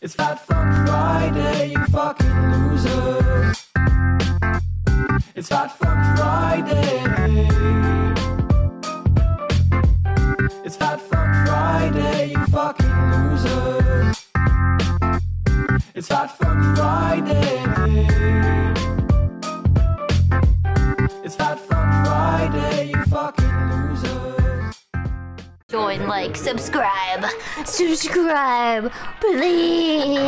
It's Fat Fuck Friday, you fucking losers. It's Fat Fuck Friday. It's Fat Fuck Friday, you fucking losers. It's Fat Fuck Friday. Join, like, subscribe. Subscribe, please.